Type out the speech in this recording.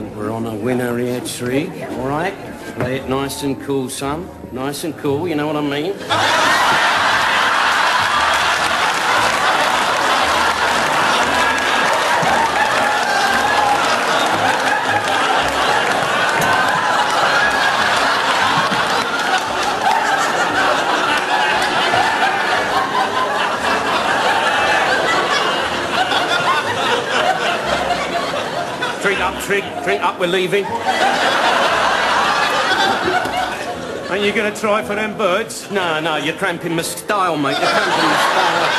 We're on a winner here, Trig. All right? Play it nice and cool, son. Nice and cool, you know what I mean? Drink up, Trig. Drink up, we're leaving. Ain't you going to try for them birds? No, no, you're cramping my style, mate. You're cramping my style.